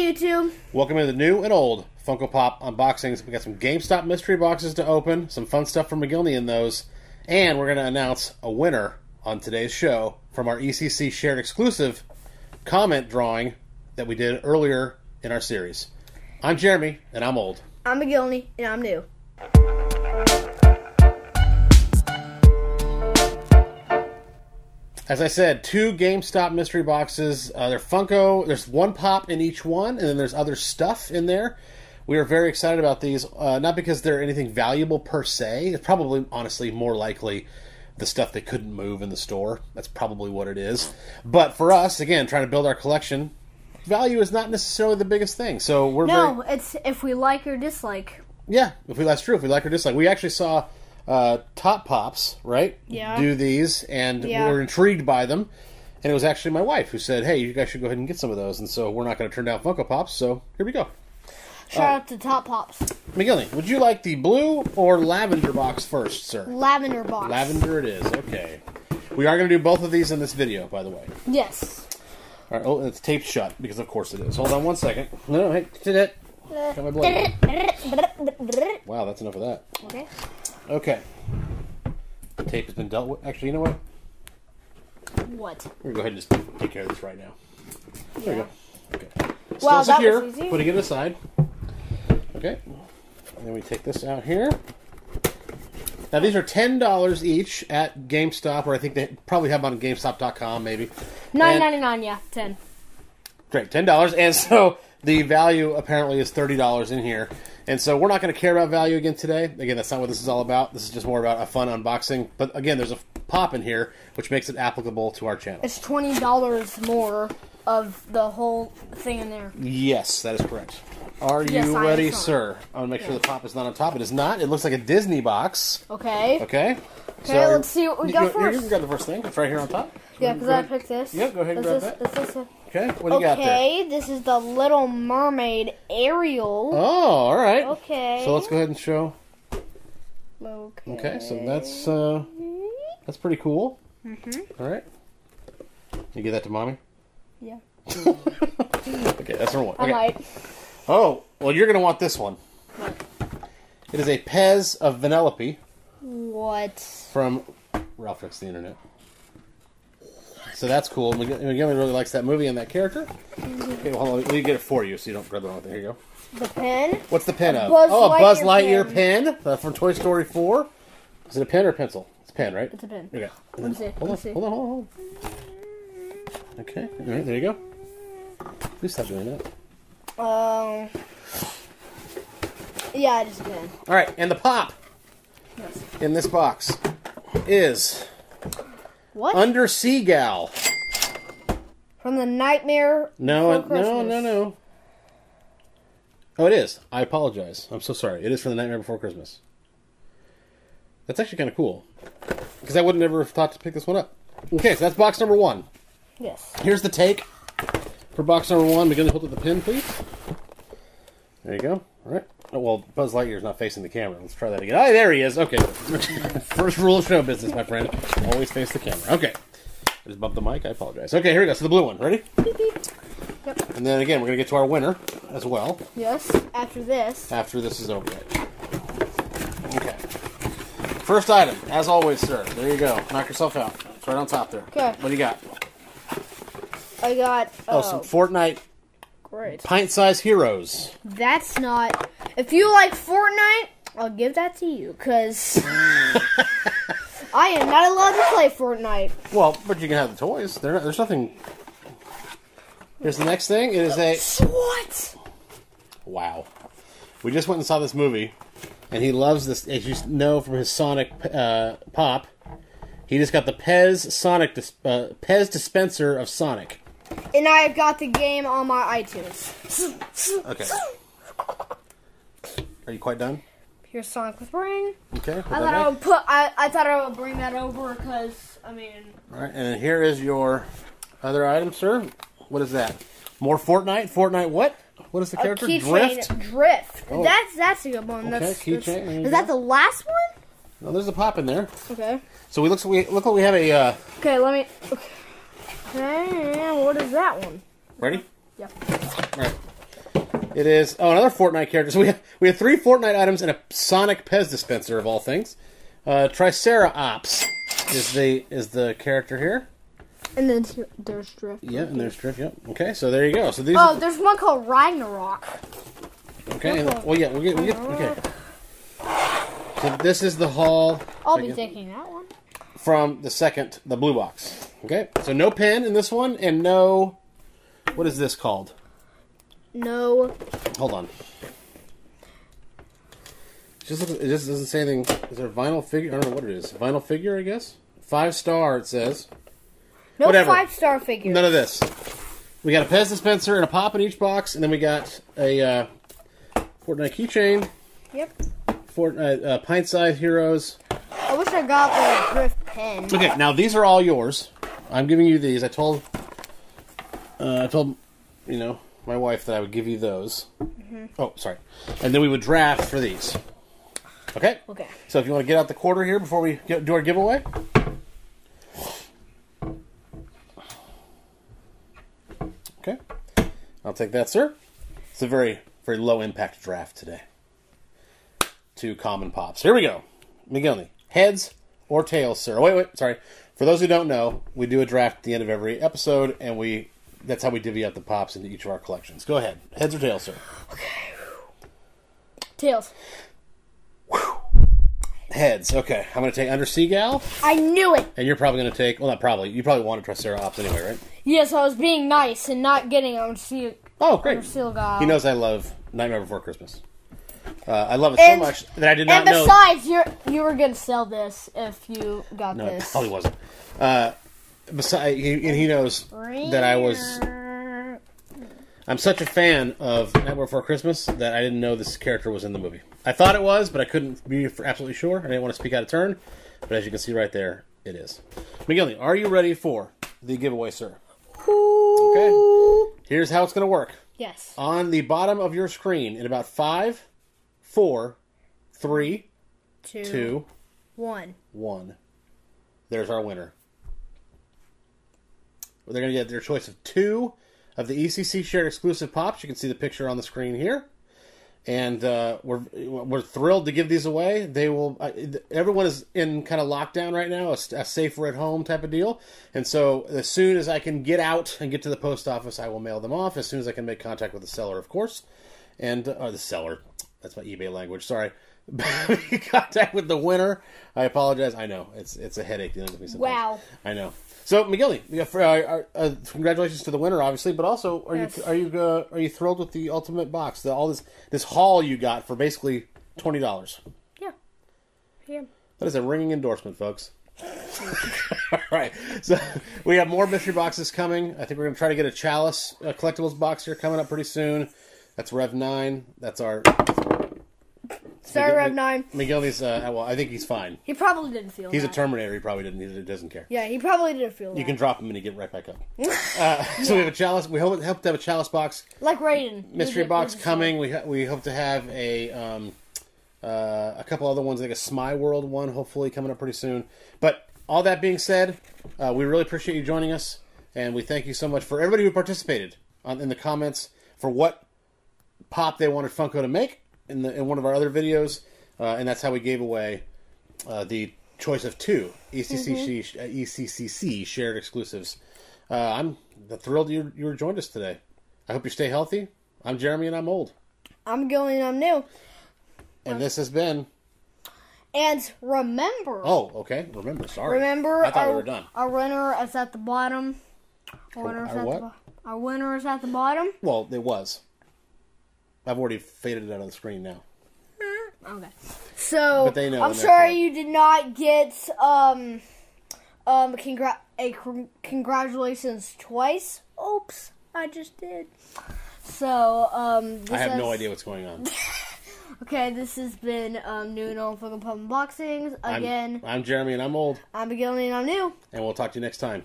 Hey YouTube. Welcome to the new and old Funko Pop unboxings. We got some GameStop mystery boxes to open, some fun stuff from McGillney in those, and we're going to announce a winner on today's show from our ECCC shared exclusive comment drawing that we did earlier in our series. I'm Jeremy, and I'm old. I'm McGillney and I'm new. As I said, two GameStop mystery boxes. Uh, they're Funko. There's one pop in each one, and then there's other stuff in there. We are very excited about these, uh, not because they're anything valuable per se. It's probably, honestly, more likely the stuff they couldn't move in the store. That's probably what it is. But for us, again, trying to build our collection, value is not necessarily the biggest thing. So we're very, No, it's if we like or dislike. yeah, if we that's true. If we like or dislike, we actually saw uh, Top Pops, right? Yeah. Do these, and Yeah. we were intrigued by them. And it was actually my wife who said, "Hey, you guys should go ahead and get some of those." And so we're not going to turn down Funko Pops. So here we go. Shout out to Top Pops. McGillney, would you like the blue or lavender box first, sir? Lavender box. Lavender it is. Okay. We are going to do both of these in this video, by the way. Yes. All right. Oh, it's taped shut because, of course, it is. Hold on one second. No, no, hey, did it. Got my blade. Wow, that's enough of that. Okay. Okay. The tape has been dealt with. Actually, you know what? What? We're gonna go ahead and just take care of this right now. There we go. Okay. Still Wow, secure. Putting it aside. Okay. And then we take this out here. Now these are ten dollars each at GameStop, or I think they probably have them on GameStop.com, maybe. Nine ninety nine. Yeah, ten. Great, ten dollars, and so the value apparently is thirty dollars in here. And so we're not going to care about value again today. Again, that's not what this is all about. This is just more about a fun unboxing. But again, there's a pop in here, which makes it applicable to our channel. It's twenty dollars more of the whole thing in there. Yes, that is correct. Are Yes, you I ready, sir? I want to make sure the pop is not on top. It is not. It looks like a Disney box. Okay. Okay. Okay, let's see what we got you, You first. can grab the first thing. It's right here on top. Yeah, because I picked this. Yep, go ahead and Is grab this, Is this a, Okay. What do you got there? okay, this is the Little Mermaid Ariel. Oh, all right. Okay. So let's go ahead and show. Okay. Okay, so that's uh, that's pretty cool. Mm-hmm. All right. You give that to mommy. Yeah. Okay, that's number one. I Okay. might. Oh, well, you're gonna want this one. What? It is a Pez of Vanellope What? from Ralph Fix the Internet. So that's cool. McG- McGillivray really likes that movie and that character. Okay, well, hold on. Let me get it for you so you don't grab the wrong thing. Here you go. The pen? What's the pen of? Buzz oh, a Buzz Lightyear Lightyear pen, uh, from Toy Story 4. Is it a pen or a pencil? It's a pen, right? It's a pen. Okay. Let me see. Hold Let on, see. hold on, hold on, hold on. Okay, all right, there you go. Please stop doing that. Um. Yeah, it is a pen. All right, and the pop Yes. in this box is What? Undersea Gal. From the Nightmare. No, it- no, no, no. Oh, it is. I apologize. I'm so sorry. It is from the Nightmare Before Christmas. That's actually kind of cool because I would never have thought to pick this one up. Okay, so that's box number one. Yes. Here's the take for box number one. Begin to hold up the pin, please. There you go. All right. Oh, well, Buzz Lightyear's not facing the camera. Let's try that again. Oh, there he is. Okay. First rule of show business, my friend. Always face the camera. Okay. I just bumped the mic. I apologize. Okay, here we go. So the blue one. Ready? Beep, beep. Yep. And then again, we're going to get to our winner as well Yes. After this. after this is over. Okay. First item, as always, sir. There you go. Knock yourself out. It's right on top there. Okay. What do you got? I got. Oh, Oh, some uh, Fortnite great. pint-sized heroes. That's not. If you like Fortnite, I'll give that to you, because. I am not allowed to play Fortnite. Well, but you can have the toys. There, there's nothing. Here's the next thing. It is a What? wow. We just went and saw this movie, and he loves this. As you know from his Sonic uh, pop, he just got the Pez Sonic dis- uh, Pez dispenser of Sonic. And I have got the game on my iTunes. Okay. Are you quite done? Here's Sonic with Ring. Okay. I thought I would put. I, I thought I would bring that over because I mean, All right, and here is your other item, sir. What is that? More Fortnite? Fortnite what? What is the character? Drift? drift. Oh. That's that's a good one. Okay, That's, keychain, that's- Is that the last one? No, there's a pop in there. Okay. So we look we look like we have a uh, Okay, let me. Okay. Okay, what is that one? ready. Yep. All right. It is oh another Fortnite character. So we have we have three Fortnite items and a Sonic Pez dispenser of all things. Uh, Tricera Ops is the is the character here. And then there's Drift. Yeah, and there's Drift. Yep. Okay, so there you go. So these. Oh, are, there's one called Ragnarok. okay. and- well, yeah, we'll get, we'll get okay. So this is the haul I'll be taking that one. from the second, the blue box. Okay, so no pen in this one, and no. What is this called? No. Hold on. It just looks, it just doesn't say anything. Is there a vinyl figure? I don't know what it is. Vinyl figure, I guess. Five star. It says. No Whatever. five star figure. None of this. We got a Pez dispenser and a pop in each box, and then we got a uh, Fortnite keychain, Yep. Fortnite uh, pint size heroes. I wish I got the Drift pen. Okay, now these are all yours. I'm giving you these. I told, uh, I told, you know, my wife that I would give you those. Oh, sorry. And then we would draft for these. Okay. Okay. So if you want to get out the quarter here before we get, do our giveaway. Okay. I'll take that, sir. It's a very, very low impact draft today. Two common pops. Here we go. McGillney. Heads or tails, sir? Wait, wait, sorry. For those who don't know, we do a draft at the end of every episode, and we that's how we divvy up the pops into each of our collections. Go ahead. Heads or tails, sir? Okay. Tails. Heads. Okay. I'm going to take Undersea Gal. I knew it. And you're probably going to take, well, not probably. You probably want to Tricera Ops anyway, right? Yes, I was being nice and not getting on seal. Oh, great. Under Seal He knows I love Nightmare Before Christmas. Uh, I love it so much that I did not know. And know. besides, you're you were gonna sell this if you got No, it this. probably wasn't. Uh, besides, he, and he knows that I was. I'm such a fan of Nightmare Before Christmas that I didn't know this character was in the movie. I thought it was, but I couldn't be for absolutely sure. I didn't want to speak out of turn, but as you can see right there, it is. McGillney, are you ready for the giveaway, sir? Okay. Here's how it's going to work. Yes. On the bottom of your screen, in about five, four, three, Two. two, One. one. There's our winner. They're going to get their choice of two of the ECCC shared exclusive pops. You can see the picture on the screen here. And uh, we're we're thrilled to give these away. They will. Uh, everyone is in kind of lockdown right now, a, a safer at home type of deal. And so, as soon as I can get out and get to the post office, I will mail them off. As soon as I can make contact with the seller, of course, and uh, the seller. That's my eBay language. Sorry. Contact with the winner. I apologize. I know it's it's a headache dealing with me sometimes. Wow. I know. So McGilly, uh, uh, uh, congratulations to the winner, obviously, but also are Yes. you are you uh, are you thrilled with the ultimate box? The, all this this haul you got for basically twenty dollars. Yeah. Yeah. That is a ringing endorsement, folks. all right, so we have more mystery boxes coming. I think we're going to try to get a Chalice uh, collectibles box here coming up pretty soon. That's Rev Nine. That's our Sorry, Rev Nine. McGilly's. Uh, well, I think he's fine. He probably didn't feel. He's a. Terminator. He probably didn't. He doesn't care. Yeah, he probably didn't feel. You that. can drop him and he get right back up. Uh, so we have a chalice. We hope, hope to have a chalice box like Raiden. mystery box coming. We ha- we hope to have a um, uh, a couple other ones like a Smeye World one, hopefully coming up pretty soon. But all that being said, uh, we really appreciate you joining us, and we thank you so much for everybody who participated on, in the comments for what pop they wanted Funko to make in the in one of our other videos, uh, and that's how we gave away uh, the choice of two E ECCC uh, ECCC shared exclusives. Uh, I'm thrilled you you joined us today. I hope you stay healthy. I'm Jeremy and I'm old, I'm going. I'm new. and this has been. And remember. Oh, okay. Remember, sorry. Remember, I thought our, we were done. our winner is at the bottom. Our winner is Our at what? the Our winner is at the bottom. Well, it was. I've already faded it out of the screen now. Okay. So But they know I'm and sorry you did not get um um congr- a cr- congratulations twice. Oops, I just did. So um this I have no idea what's going on. Okay, this has been um new on Funko Pop unboxings. I'm, Again, I'm Jeremy and I'm old, I'm beginning and I'm new. and we'll talk to you next time.